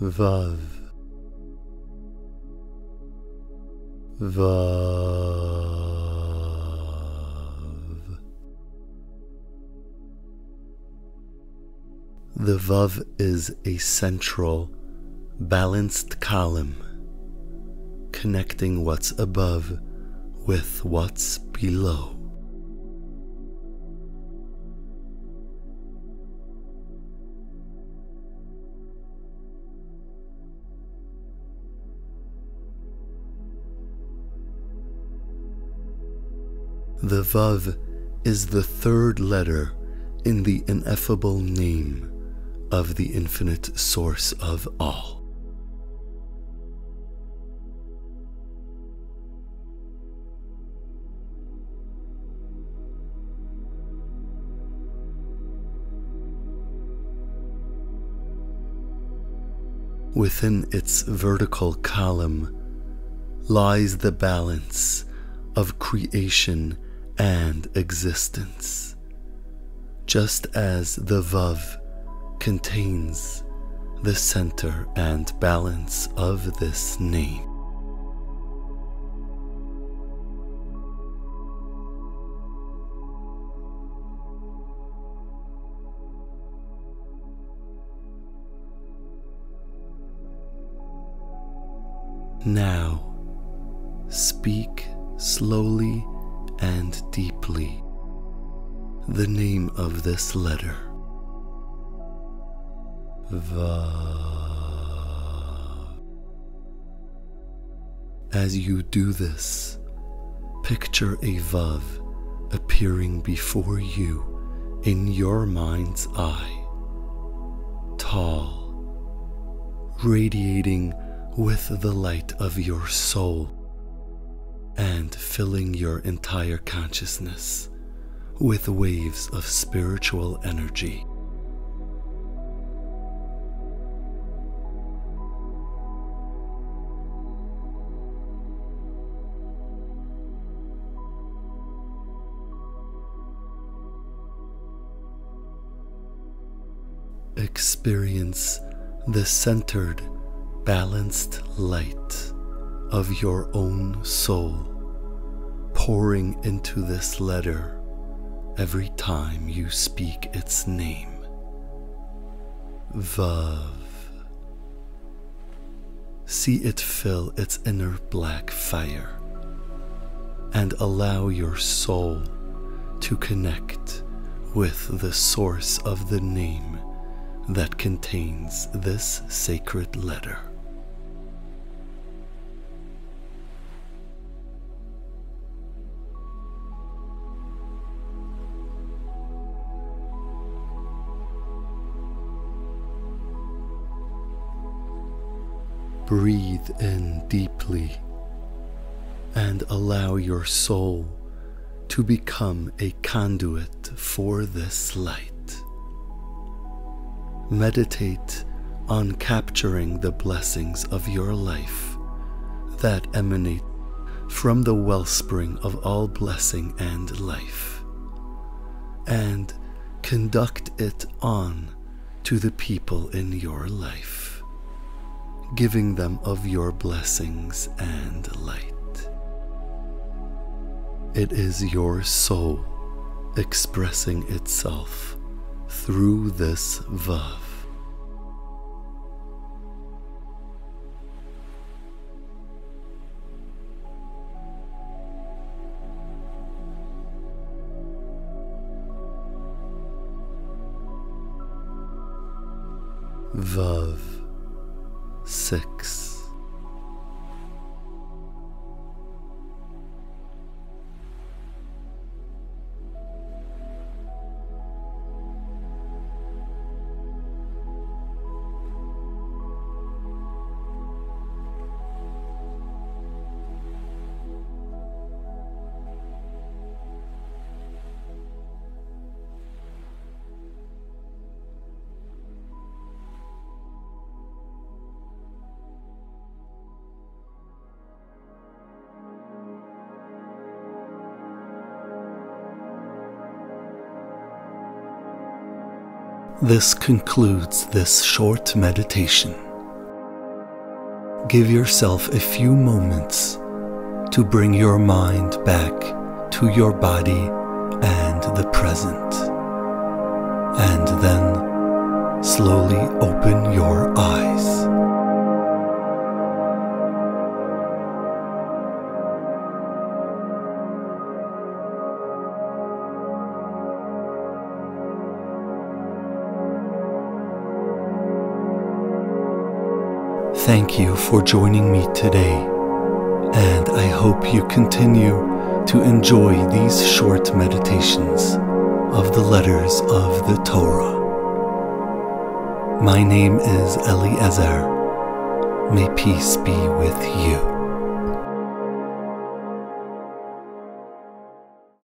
Vav. Vav. The Vav is a central, balanced column connecting what's above with what's below. The Vav is the third letter in the ineffable name of the infinite source of all. Within its vertical column lies the balance of creation and existence, just as the Vav contains the center and balance of this name. Now, speak slowly and deeply the name of this letter. Va. As you do this, picture a Vav appearing before you in your mind's eye, tall, radiating with the light of your soul and filling your entire consciousness with waves of spiritual energy. Experience the centered, balanced light of your own soul pouring into this letter every time you speak its name. Vav. See it fill its inner black fire and allow your soul to connect with the source of the name that contains this sacred letter. Breathe in deeply and allow your soul to become a conduit for this light. Meditate on capturing the blessings of your life that emanate from the wellspring of all blessing and life, and conduct it on to the people in your life giving them of your blessings and light. It is your soul expressing itself through this Vav. Vav six. This concludes this short meditation. give yourself a few moments to bring your mind back to your body and the present. And then slowly open your eyes. Thank you for joining me today, and I hope you continue to enjoy these short meditations of the letters of the Torah. My name is Eliezer. May peace be with you.